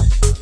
Peace.